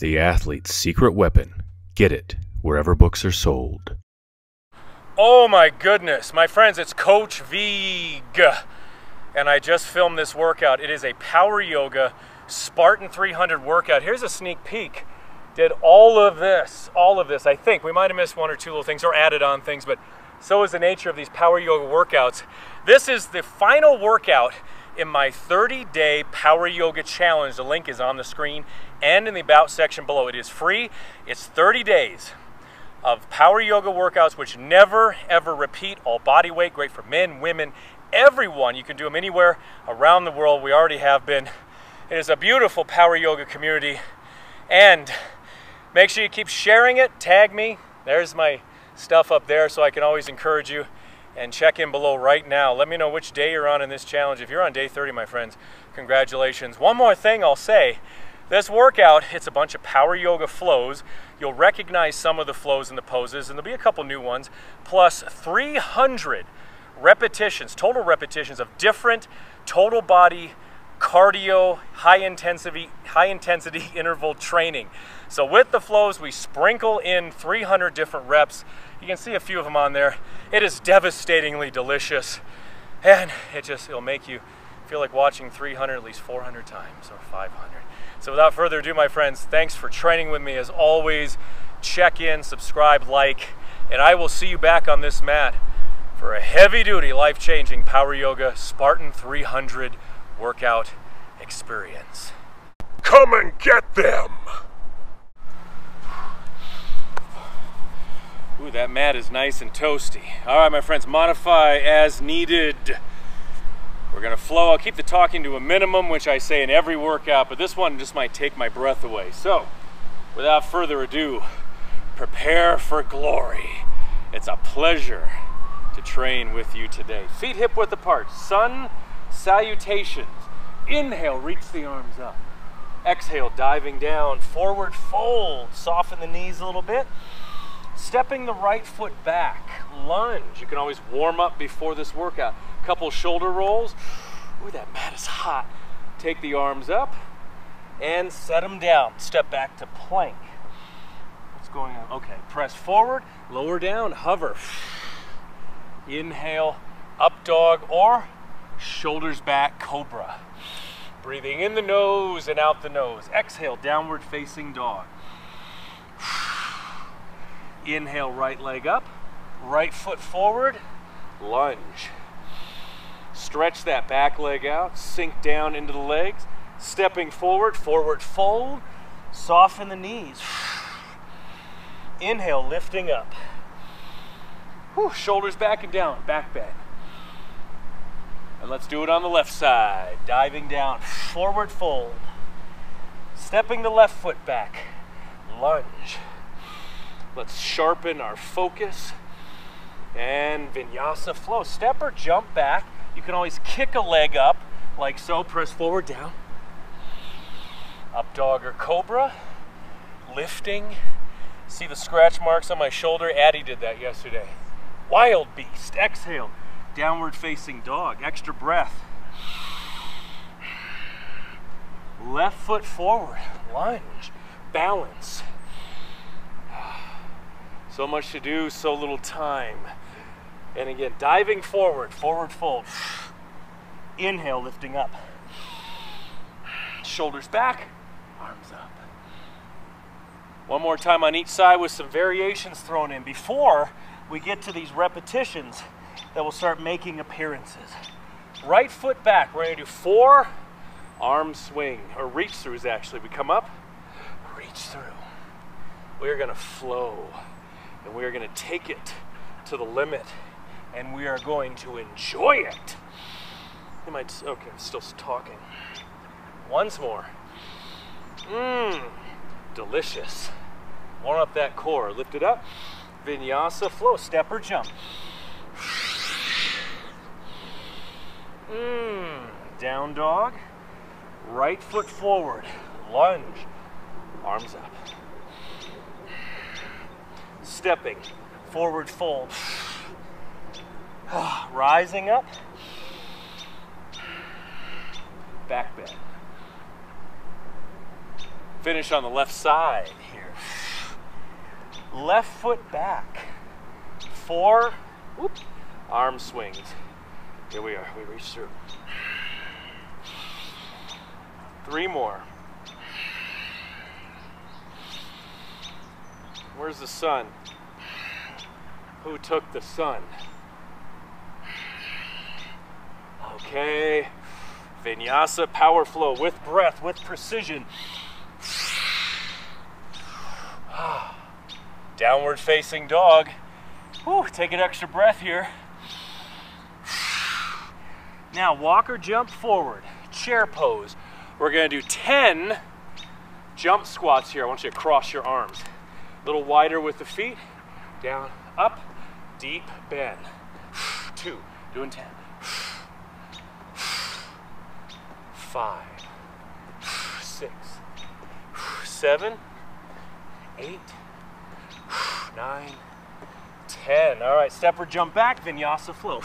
The athlete's secret weapon. Get it wherever books are sold. Oh my goodness, my friends, it's Coach Vigue. And I just filmed this workout. It is a power yoga Spartan 300 workout. Here's a sneak peek. Did all of this, all of this. I think we might have missed one or two little things or added on things, but so is the nature of these power yoga workouts. This is the final workout in my 30 day power yoga challenge. The link is on the screen and in the about section below. It is free. It's 30 days of power yoga workouts which never ever repeat. All body weight great for men women everyone. You can do them anywhere around the world. We already have been. It is a beautiful power yoga community. And make sure you keep sharing it. Tag me. There's my stuff up there so i can always encourage you and check in below right now let me know which day you're on in this challenge if you're on day 30 my friends congratulations one more thing i'll say this workout, it's a bunch of power yoga flows. You'll recognize some of the flows and the poses, and there'll be a couple new ones, plus 300 repetitions, total repetitions of different total body cardio, high intensity, high intensity interval training. So with the flows, we sprinkle in 300 different reps. You can see a few of them on there. It is devastatingly delicious, and it just, it'll make you feel like watching 300 at least 400 times or 500. So without further ado, my friends, thanks for training with me as always. Check in, subscribe, like, and I will see you back on this mat for a heavy duty, life changing Power Yoga Spartan 300 workout experience. Come and get them! Ooh, that mat is nice and toasty. All right, my friends, modify as needed. We're gonna flow. I'll keep the talking to a minimum, which I say in every workout, but this one just might take my breath away. So, without further ado, prepare for glory. It's a pleasure to train with you today. Feet hip width apart, sun salutations. Inhale, reach the arms up. Exhale, diving down, forward fold, soften the knees a little bit. Stepping the right foot back, lunge. You can always warm up before this workout couple shoulder rolls. Ooh, that mat is hot. Take the arms up and set them down. Step back to plank. What's going on? Okay, press forward, lower down, hover. Inhale, up dog or shoulders back, cobra. Breathing in the nose and out the nose. Exhale, downward facing dog. Inhale, right leg up, right foot forward, lunge. Stretch that back leg out, sink down into the legs, stepping forward, forward fold, soften the knees. Inhale, lifting up. Whew, shoulders back and down, back bend. And let's do it on the left side. Diving down, forward fold. Stepping the left foot back, lunge. Let's sharpen our focus. And vinyasa flow. Step or jump back you can always kick a leg up, like so, press forward, down. Up dog or cobra, lifting. See the scratch marks on my shoulder? Addie did that yesterday. Wild beast, exhale. Downward facing dog, extra breath. Left foot forward, lunge, balance. So much to do, so little time. And again, diving forward, forward fold. Inhale, lifting up. Shoulders back, arms up. One more time on each side with some variations thrown in before we get to these repetitions that will start making appearances. Right foot back, we're gonna do four arm swing, or reach throughs actually. We come up, reach through. We're gonna flow, and we're gonna take it to the limit and we are going to enjoy it. You might, okay, still talking. Once more. Mmm, delicious. Warm up that core, lift it up. Vinyasa flow, step or jump. Mmm, down dog. Right foot forward, lunge, arms up. Stepping, forward fold. Rising up. Back bend. finish on the left side here. Left foot back. Four, whoop, arm swings. Here we are, we reach through. Three more. Where's the sun? Who took the sun? Okay. Vinyasa power flow with breath, with precision. Downward facing dog. Whew, take an extra breath here. Now walk or jump forward, chair pose. We're gonna do 10 jump squats here. I want you to cross your arms. A little wider with the feet, down, up, deep bend. Two, doing 10. Five, six, seven, eight, nine, ten. All right, step or jump back, vinyasa flow.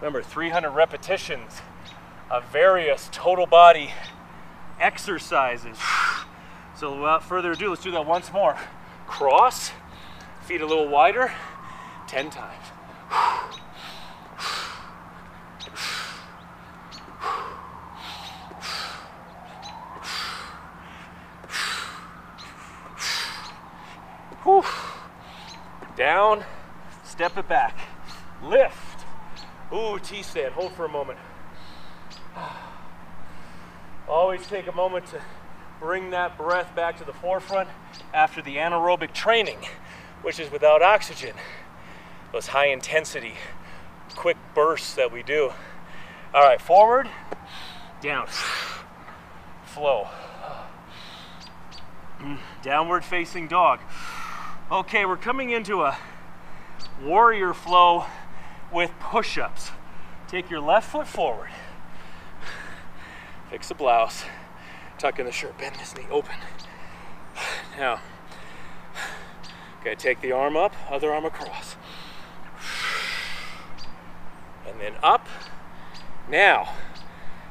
Remember, 300 repetitions of various total body exercises. So without further ado, let's do that once more. Cross, feet a little wider, 10 times. Down, step it back, lift. Ooh, T-stand, hold for a moment. Always take a moment to bring that breath back to the forefront after the anaerobic training, which is without oxygen. Those high intensity, quick bursts that we do. All right, forward, down, flow. Downward facing dog. Okay, we're coming into a warrior flow with push-ups. Take your left foot forward. Fix the blouse. Tuck in the shirt. Bend this knee open. Now, okay, take the arm up, other arm across. And then up. Now,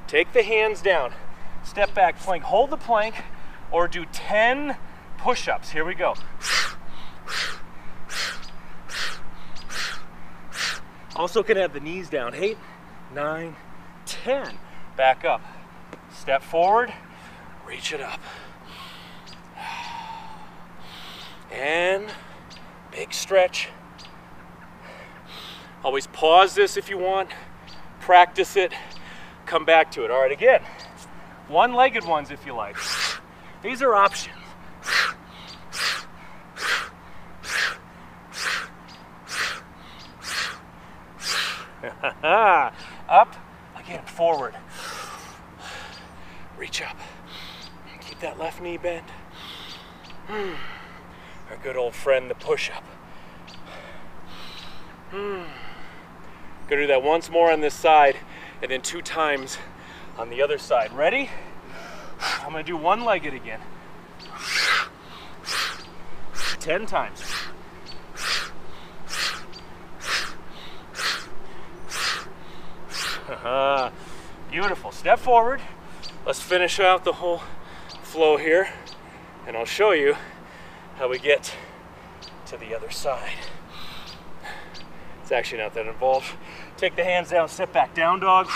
take the hands down. Step back, plank. Hold the plank or do 10 push-ups. Here we go. Also can have the knees down. Eight, nine, ten. Back up. Step forward, reach it up. And big stretch. Always pause this if you want. Practice it. Come back to it. All right, again. One-legged ones if you like. These are options. up, again, forward. Reach up. Keep that left knee bent. Hmm. Our good old friend, the push-up. Hmm. Gonna do that once more on this side and then two times on the other side. Ready? I'm gonna do one-legged again. 10 times. Beautiful. Step forward. Let's finish out the whole flow here, and I'll show you how we get to the other side. It's actually not that involved. Take the hands down, step back, down dog,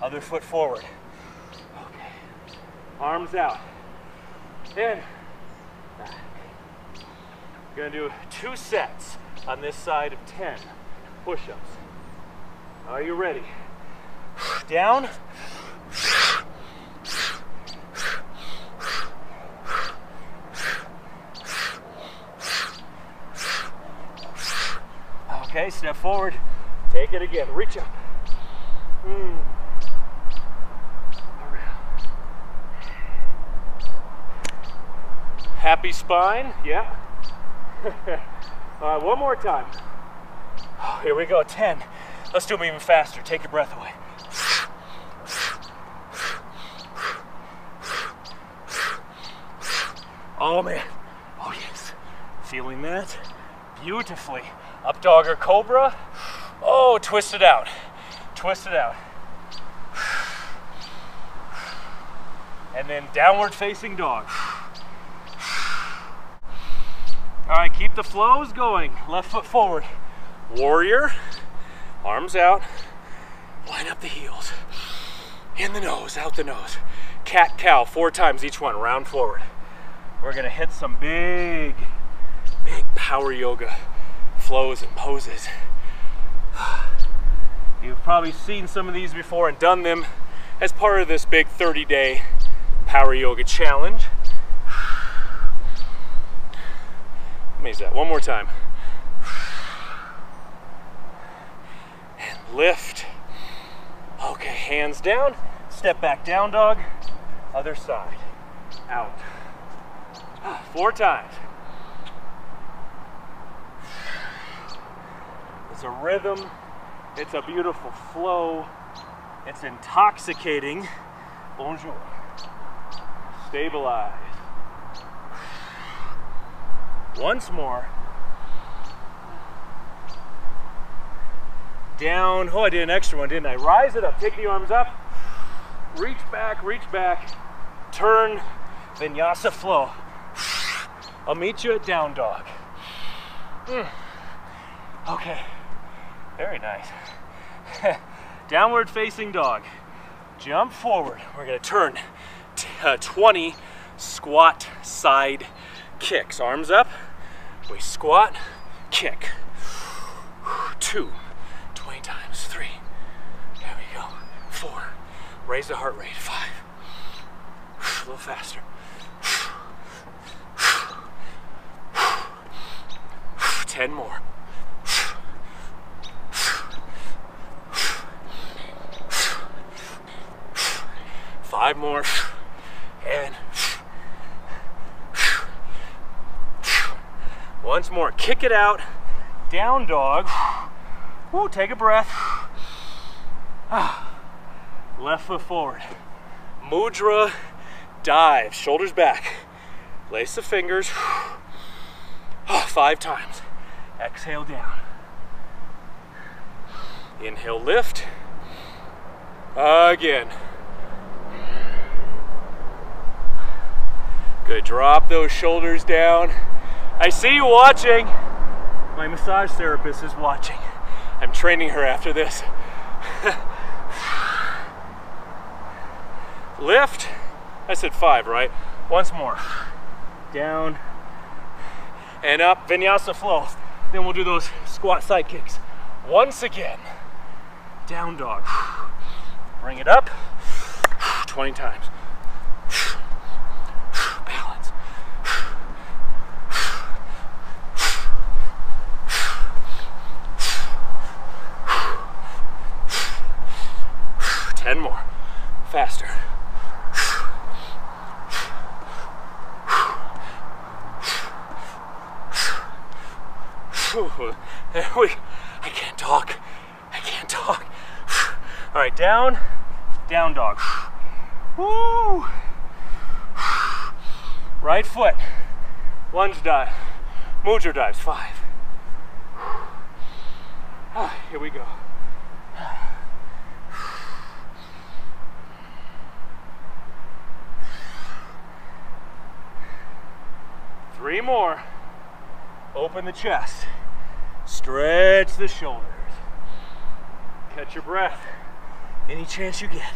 other foot forward. Okay. Arms out. In. Back. We're gonna do two sets on this side of 10 push-ups. Are you ready? Down. Okay, step forward. Take it again. Reach up. Mm. Happy spine. Yeah. All right, one more time. Oh, Here we go. 10. Let's do them even faster. Take your breath away. Oh man. Oh yes. Feeling that? Beautifully. Up dog or cobra. Oh, twist it out. Twist it out. And then downward facing dog. All right, keep the flows going. Left foot forward. Warrior, arms out. Line up the heels. In the nose, out the nose. Cat cow, four times each one, round forward. We're gonna hit some big, big power yoga flows and poses. You've probably seen some of these before and done them as part of this big 30 day power yoga challenge. Let me use that one more time. And lift. Okay, hands down. Step back down dog. Other side. Out. Ah, four times. It's a rhythm. It's a beautiful flow. It's intoxicating. Bonjour. Stabilize. Once more. Down. Oh, I did an extra one, didn't I? Rise it up. Take the arms up. Reach back, reach back. Turn. Vinyasa flow. I'll meet you at down dog. Mm. Okay. Very nice. Downward facing dog. Jump forward. We're to turn uh, 20 squat side kicks. Arms up. We squat, kick. Two. 20 times. Three. There we go. Four. Raise the heart rate. Five. A little faster. Ten more. Five more. And once more. Kick it out. Down dog. Woo, take a breath. Left foot forward. Mudra dive. Shoulders back. Lace the fingers. Five times. Exhale down. Inhale, lift. Again. Good, drop those shoulders down. I see you watching. My massage therapist is watching. I'm training her after this. Lift. I said five, right? Once more. Down and up. Vinyasa flow. Then we'll do those squat side kicks. Once again. Down dog. Bring it up. 20 times. Balance. Ten more. Faster. we, I can't talk. I can't talk. All right, down, down dog. Woo! Right foot, lunge dive, mudra dives, five. Ah, here we go. Three more. Open the chest. Stretch the shoulders. Catch your breath any chance you get.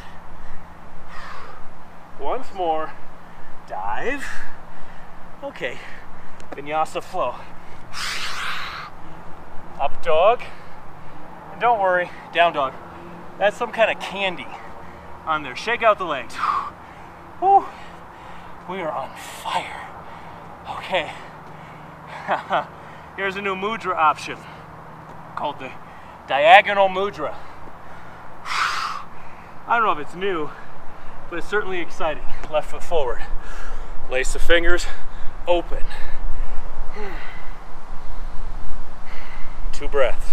Once more. Dive. Okay. Vinyasa flow. Up dog. And don't worry, down dog. That's some kind of candy on there. Shake out the legs. Whew. We are on fire. Okay. Here's a new mudra option called the diagonal mudra. I don't know if it's new, but it's certainly exciting. Left foot forward. Lace the fingers, open. Two breaths.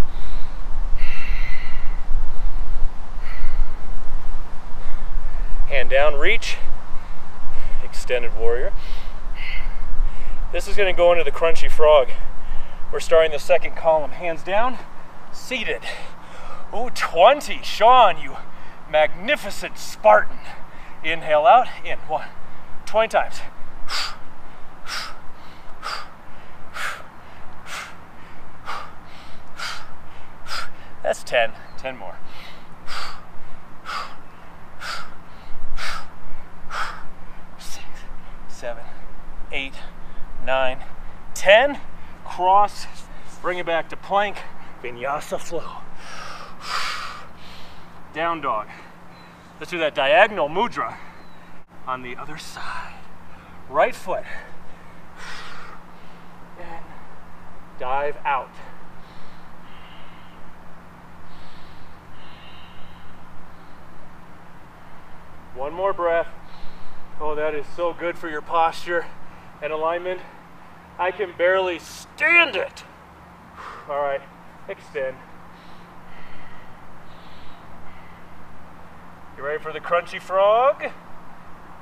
Hand down, reach. Extended warrior. This is going to go into the crunchy frog. We're starting the second column. Hands down, seated. Oh, 20. Sean, you magnificent Spartan. Inhale out, in, one, 20 times. That's 10, 10 more. Six, seven, eight, nine, 10. Cross, bring it back to plank, vinyasa flow. Down dog. Let's do that diagonal mudra on the other side. Right foot. And dive out. One more breath. Oh, that is so good for your posture and alignment. I can barely stand it. All right, extend. You ready for the crunchy frog?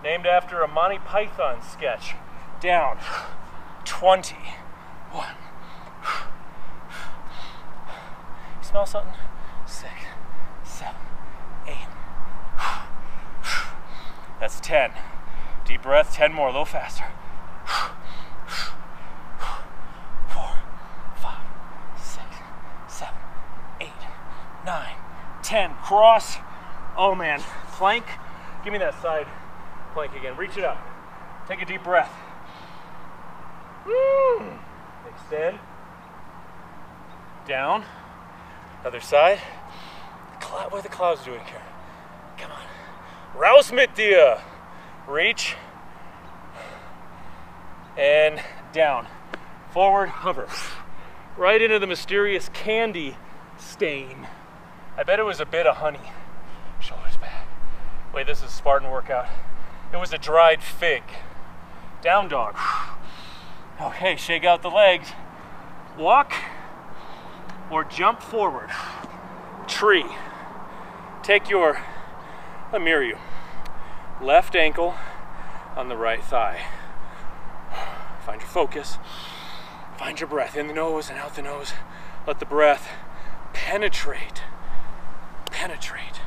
Named after a Monty Python sketch. Down. 20. One. Smell something? Six, seven, eight. That's 10. Deep breath, 10 more, a little faster. Four, five, six, seven, eight, nine, 10. Cross. Oh man. Plank. Give me that side plank again. Reach it up. Take a deep breath. Woo. Extend. Down. Other side. What are the clouds doing here? Come on. Raus mit dir. Reach. And down. Forward, hover. Right into the mysterious candy stain. I bet it was a bit of honey. Wait, this is Spartan workout. It was a dried fig. Down dog. Okay, shake out the legs. Walk or jump forward. Tree. Take your, let me mirror you. Left ankle on the right thigh. Find your focus. Find your breath in the nose and out the nose. Let the breath penetrate. Penetrate.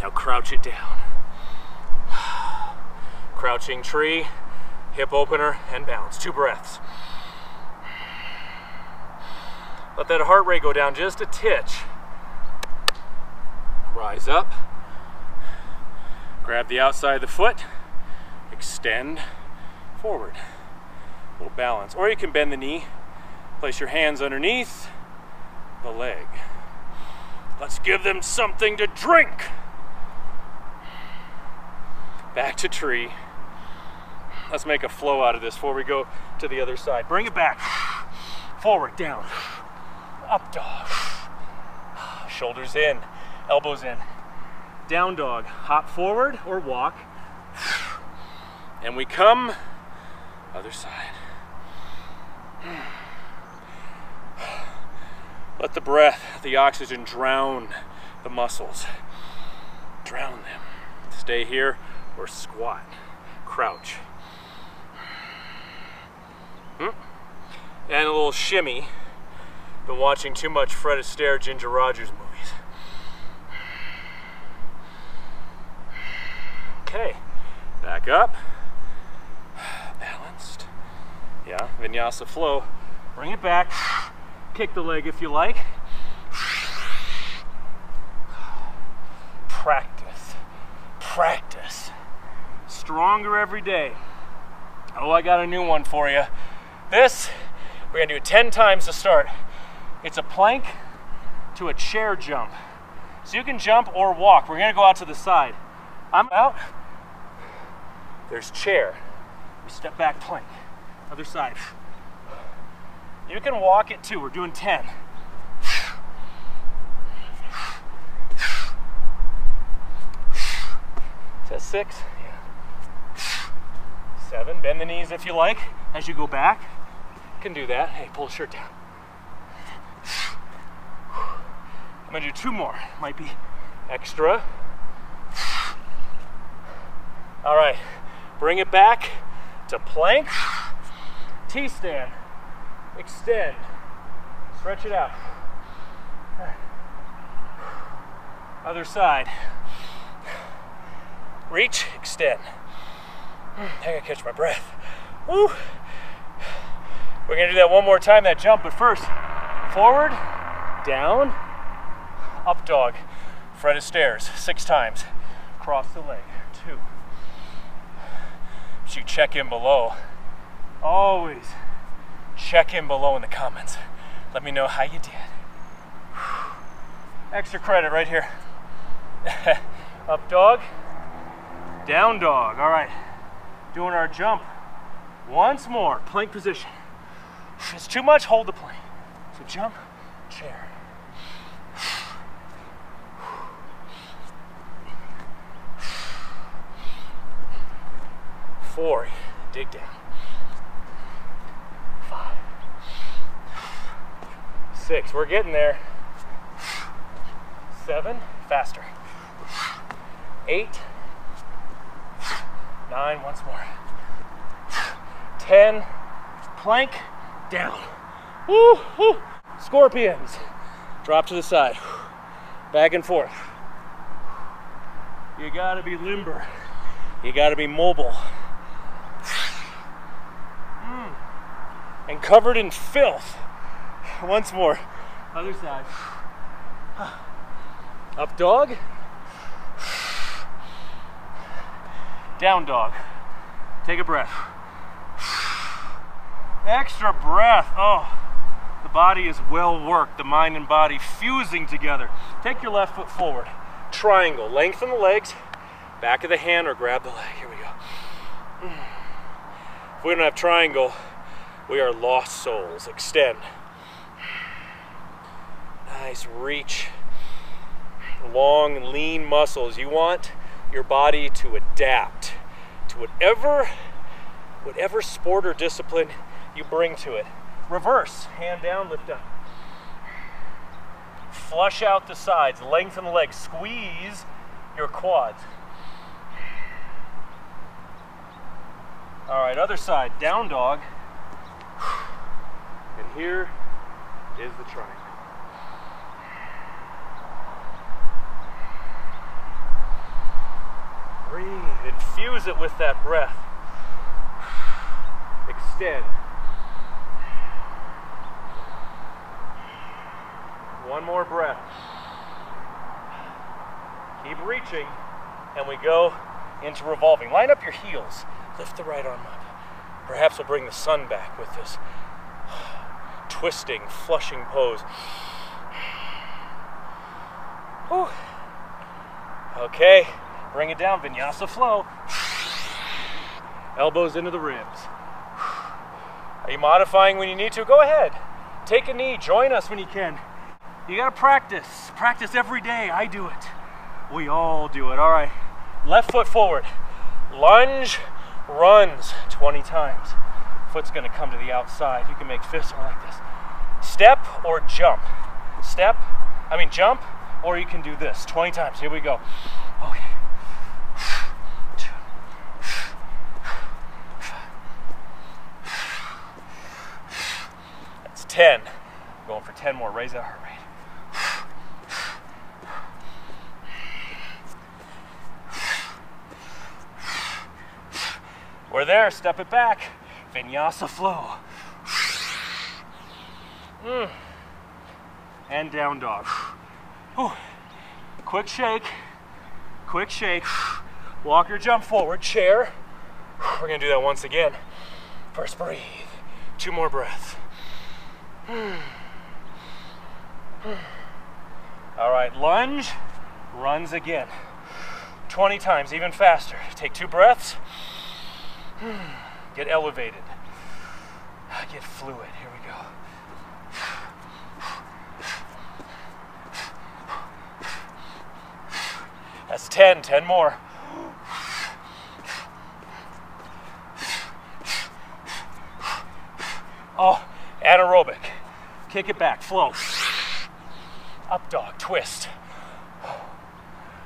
Now crouch it down. Crouching tree, hip opener, and bounce. Two breaths. Let that heart rate go down just a titch. Rise up. Grab the outside of the foot. Extend forward. A little balance. Or you can bend the knee. Place your hands underneath the leg. Let's give them something to drink. Back to tree. Let's make a flow out of this before we go to the other side. Bring it back. Forward, down. Up dog. Shoulders in, elbows in. Down dog. Hop forward or walk. And we come other side. Let the breath, the oxygen drown the muscles. Drown them. Stay here or squat. Crouch. Hmm? And a little shimmy. Been watching too much Fred Astaire, Ginger Rogers movies. Okay, back up. Balanced. Yeah, vinyasa flow. Bring it back. Kick the leg if you like. Practice. Practice. Stronger every day. Oh, I got a new one for you. This, we're gonna do it 10 times to start. It's a plank to a chair jump. So you can jump or walk. We're gonna go out to the side. I'm out. There's chair. We step back plank. Other side. You can walk it too. We're doing 10. Is that six? Seven. Bend the knees if you like as you go back. Can do that. Hey, pull the shirt down. I'm gonna do two more. Might be extra. All right, bring it back to plank, T-stand, extend, stretch it out. Other side. Reach, extend. I gotta catch my breath. Woo. We're gonna do that one more time, that jump, but first, forward, down, up dog, Fred Astaire's, six times. Cross the leg, two. So you check in below. Always check in below in the comments. Let me know how you did. Extra credit right here. up dog, down dog. All right, doing our jump once more, plank position. If it's too much, hold the plank. So jump, chair. Four, dig down. Five, six, we're getting there. Seven, faster. Eight, nine, once more. Ten, plank, down. Woo, woo. Scorpions. Drop to the side. Back and forth. You gotta be limber. You gotta be mobile. Mm. And covered in filth. Once more. Other side. Up dog. Down dog. Take a breath. Extra breath. Oh, the body is well worked. The mind and body fusing together. Take your left foot forward. Triangle. Lengthen the legs. Back of the hand or grab the leg. Here we go. If we don't have triangle, we are lost souls. Extend. Nice reach. Long, lean muscles. You want your body to adapt to whatever whatever sport or discipline you bring to it. Reverse, hand down, lift up. Flush out the sides, lengthen the legs, squeeze your quads. All right, other side, down dog. And here is the triangle. Breathe, infuse it with that breath. Extend. One more breath. Keep reaching, and we go into revolving. Line up your heels. Lift the right arm up. Perhaps we'll bring the sun back with this twisting, flushing pose. Whew. Okay, bring it down, vinyasa flow. Elbows into the ribs. Are you modifying when you need to? Go ahead. Take a knee, join us when you can. You gotta practice. Practice every day. I do it. We all do it. All right. Left foot forward. Lunge, runs 20 times. Foot's gonna come to the outside. You can make fists like this. Step or jump. Step, I mean jump, or you can do this 20 times. Here we go. Okay. 10. Going for 10 more. Raise that heart rate. We're there, step it back. Vinyasa flow. Mm. And down dog. Quick shake, quick shake. Walk your jump forward, chair. We're gonna do that once again. First breathe, two more breaths. All right, lunge, runs again. 20 times, even faster. Take two breaths. Get elevated. Get fluid. Here we go. That's 10. 10 more. Oh, anaerobic. Kick it back. Flow. Up dog. Twist.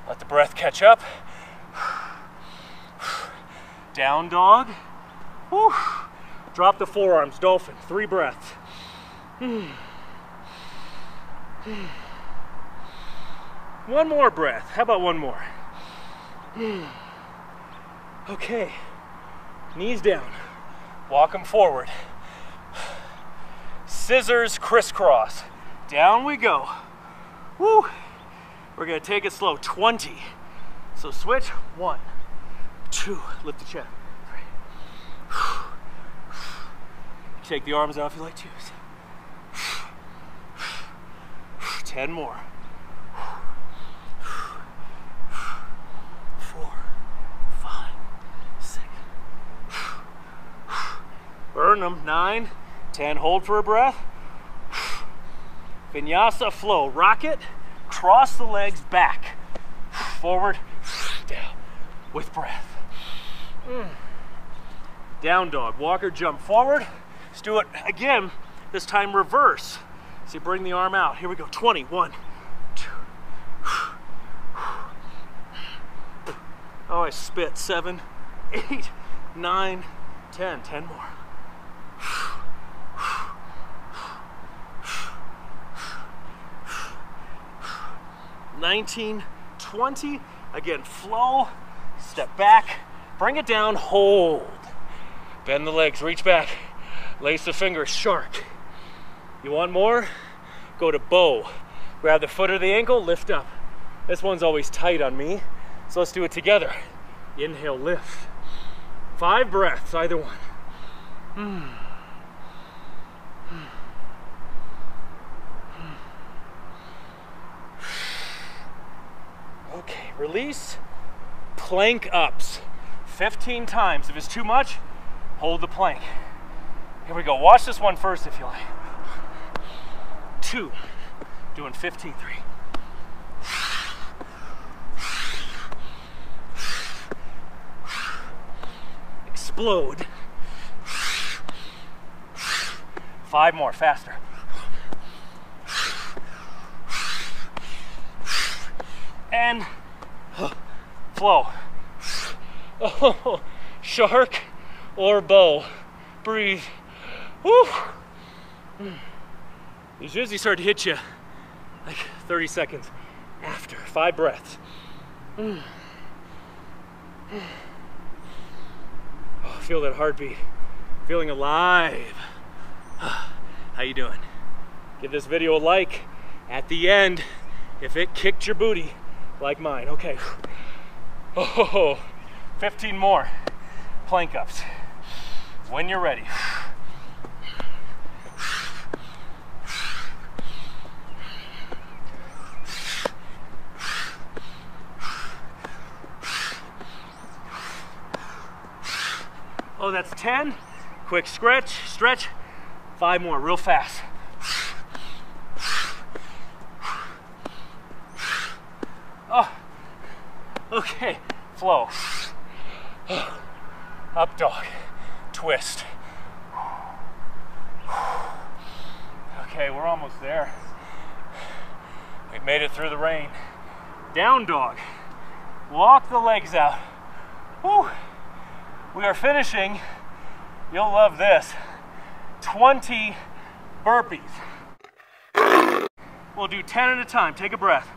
Let the breath catch up. Down dog. Drop the forearms, dolphin. Three breaths. One more breath. How about one more? Okay. Knees down. Walk them forward. Scissors crisscross. Down we go. Woo! We're gonna take it slow. 20. So switch. One, two. Lift the chest. Three. Take the arms out if you like to. 10 more. Four, five, six. Burn them. Nine, ten. Hold for a breath. Vinyasa flow. Rocket. Cross the legs back. Forward. Down. With breath. Down dog. Walker jump forward. Let's do it again. This time reverse. You bring the arm out. Here we go. 20. One, two. Oh, I spit. Seven, eight, nine, ten. Ten more. Nineteen, twenty. Again, flow. Step back. Bring it down. Hold. Bend the legs. Reach back. Lace the fingers. Shark. You want more? Go to bow. Grab the foot or the ankle, lift up. This one's always tight on me, so let's do it together. Inhale, lift. Five breaths, either one. Hmm. Okay, release. Plank ups. 15 times. If it's too much, hold the plank. Here we go. Watch this one first if you like two, doing 15, three. Explode. Five more, faster. And flow. Shark or bow. Breathe. These usually start to hit you like 30 seconds after. Five breaths. Oh, feel that heartbeat. Feeling alive. How you doing? Give this video a like at the end if it kicked your booty like mine. Okay. Oh, 15 more plank ups. When you're ready. Oh, that's 10. Quick stretch, stretch. Five more, real fast. Oh, okay, flow. Up dog, twist. Okay, we're almost there. We've made it through the rain. Down dog. Walk the legs out. Whew. We are finishing, you'll love this, 20 burpees. We'll do 10 at a time. Take a breath.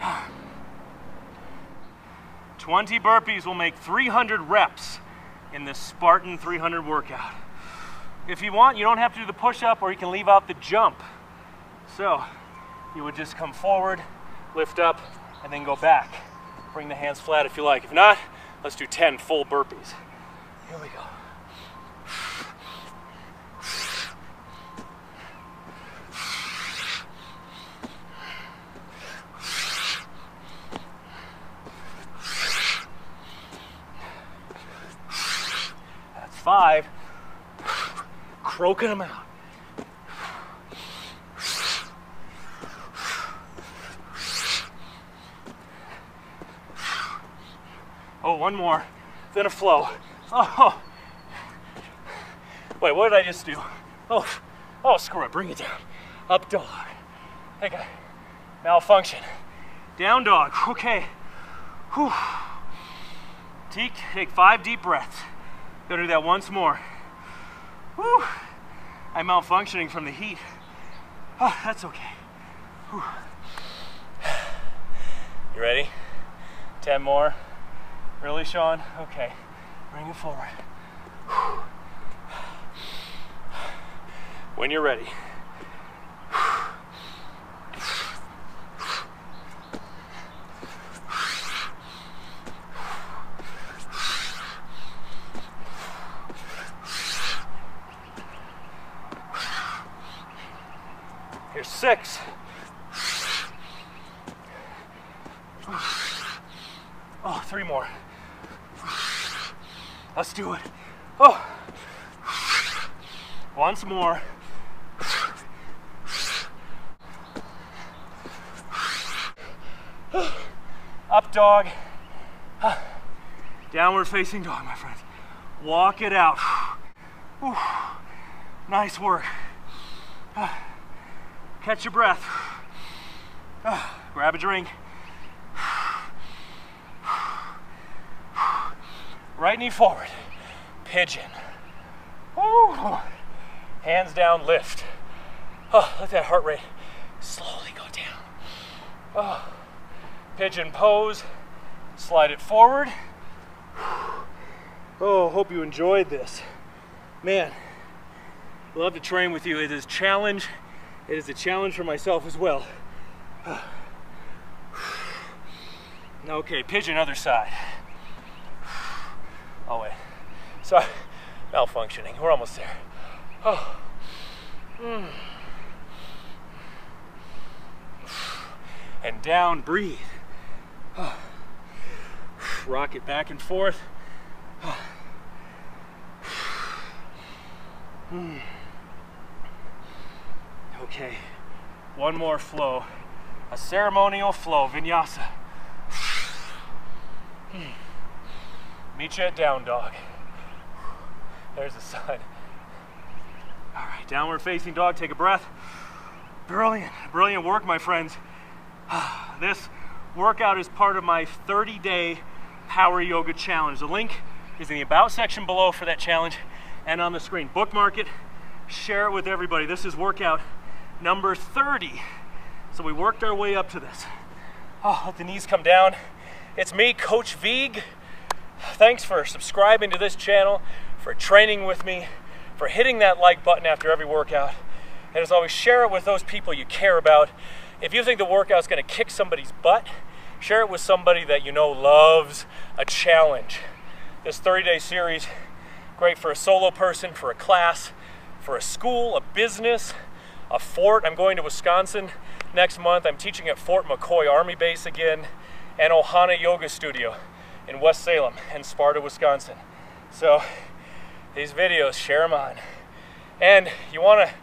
Twenty burpees will make 300 reps in this Spartan 300 workout. If you want, you don't have to do the push-up or you can leave out the jump. So, you would just come forward, lift up, and then go back. Bring the hands flat if you like. If not, let's do 10 full burpees. Here we go. Five. Croaking them out. Oh, one more. Then a flow. Oh. Wait, what did I just do? Oh, oh, screw it. Bring it down. Up dog. I got malfunction. Down dog. Okay. Whew. Take, take five deep breaths. Gonna do that once more. Whew. I'm malfunctioning from the heat. Oh, that's okay. Whew. You ready? Ten more. Really, Sean? Okay. Bring it forward. When you're ready, six. Oh, three more. Let's do it. Oh. Once more. Up dog. Downward facing dog, my friends. Walk it out. Nice work. Catch your breath. Ah, grab a drink. Right knee forward. Pigeon. Hands down, lift. Oh, let that heart rate slowly go down. Oh. Pigeon pose. Slide it forward. Oh, hope you enjoyed this. Man, love to train with you. It is challenge. It is a challenge for myself as well. Okay, pigeon other side. Oh wait, sorry, malfunctioning. We're almost there. Oh. Mm. And down, breathe. Oh. Rock it back and forth. Mm. Okay, one more flow. A ceremonial flow, vinyasa. Hmm. Meet you at down dog. There's the sun. All right, downward facing dog, take a breath. Brilliant, brilliant work, my friends. This workout is part of my 30 day power yoga challenge. The link is in the about section below for that challenge and on the screen. Bookmark it, share it with everybody. This is workout number 30. So we worked our way up to this. Oh, let the knees come down. It's me, Coach Vigue. Thanks for subscribing to this channel, for training with me, for hitting that like button after every workout. And as always, share it with those people you care about. If you think the workout is going to kick somebody's butt, share it with somebody that you know loves a challenge. This 30 day series, great for a solo person, for a class, for a school, a business, a fort. I'm going to Wisconsin next month. I'm teaching at Fort McCoy Army Base again and Ohana Yoga Studio in West Salem and Sparta, Wisconsin. So these videos, share them on. And you want to,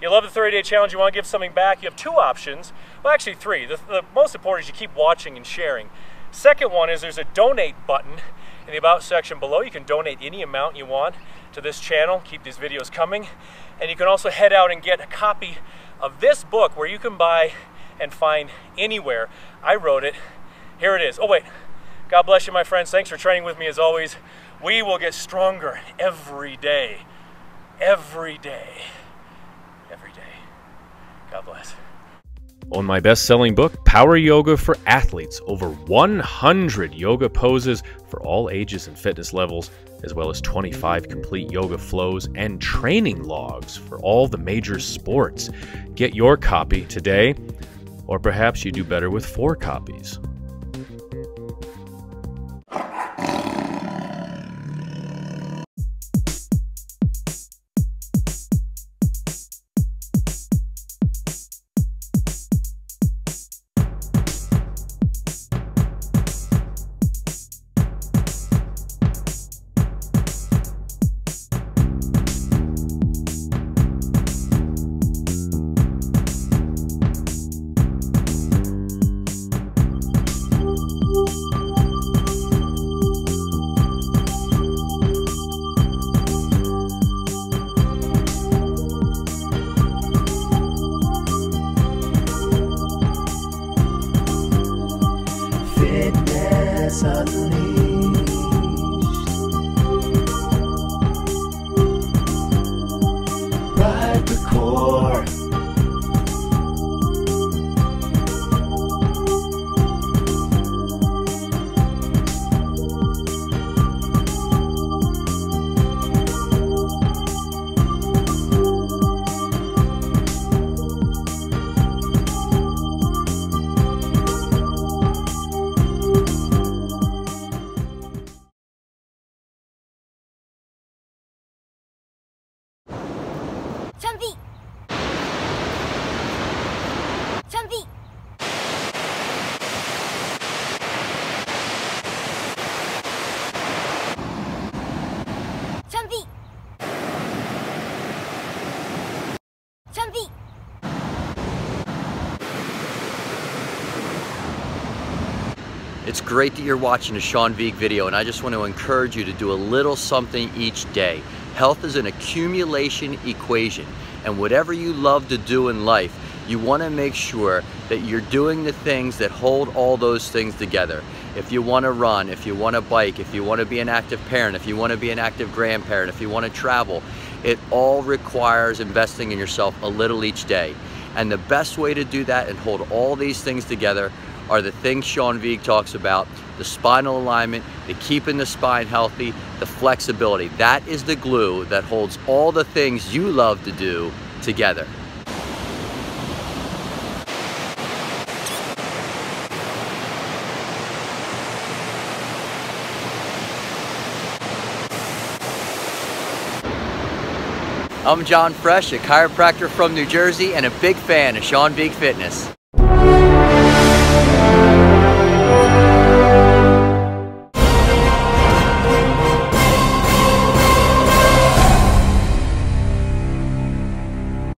you love the 30 day challenge, you want to give something back, you have two options. Well, actually three. The, the most important is you keep watching and sharing. Second one is there's a donate button in the about section below. You can donate any amount you want to this channel, keep these videos coming. And you can also head out and get a copy of this book where you can buy and find anywhere. I wrote it. Here it is. Oh wait, God bless you, my friends. Thanks for training with me as always. We will get stronger every day. Every day. Every day. God bless. On my best selling book, Power Yoga for Athletes, over 100 yoga poses for all ages and fitness levels, as well as 25 complete yoga flows and training logs for all the major sports. Get your copy today, or perhaps you do better with four copies. Fitness It's great that you're watching a Sean Vigue video and I just want to encourage you to do a little something each day. Health is an accumulation equation and whatever you love to do in life, you want to make sure that you're doing the things that hold all those things together. If you want to run, if you want to bike, if you want to be an active parent, if you want to be an active grandparent, if you want to travel, it all requires investing in yourself a little each day. And the best way to do that and hold all these things together are the things Sean Vigue talks about, the spinal alignment, the keeping the spine healthy, the flexibility. That is the glue that holds all the things you love to do together. I'm John Fresh, a chiropractor from New Jersey and a big fan of Sean Vigue Fitness.